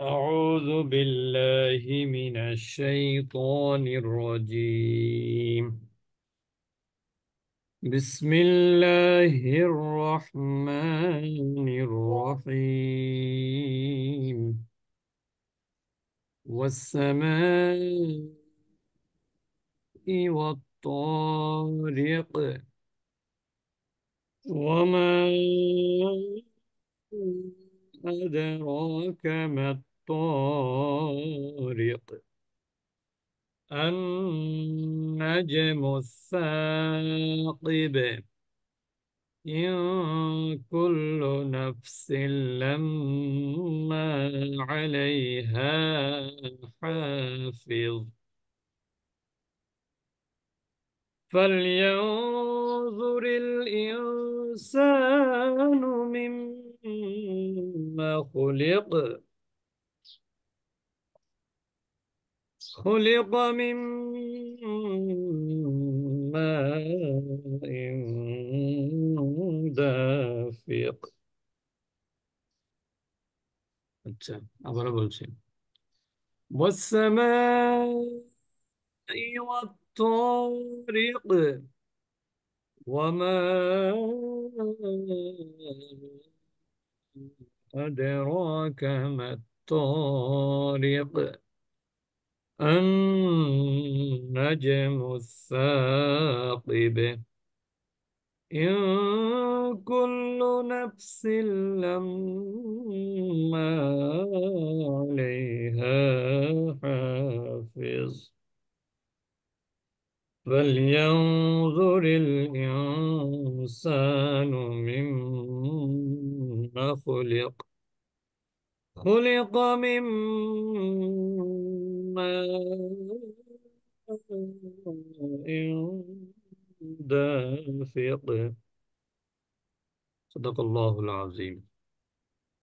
أعوذ بالله من الشيطان الرجيم. بسم الله الرحمن الرحيم. والسماء والطارق وما أدراك ما الطارق النجم الثاقب. إن كل نفس لما عليها حافظ. فلينظر الإنسان مما خلق. خلق من ماء دافق আচ্ছা আবারও বলছি والسماء والطارق وما أدراك ما الطارق النجم الثاقب. إن كل نفس لما عليها حافظ. فلينظر الإنسان مما خلق. خلق من ماء دافق صدق الله العظيم.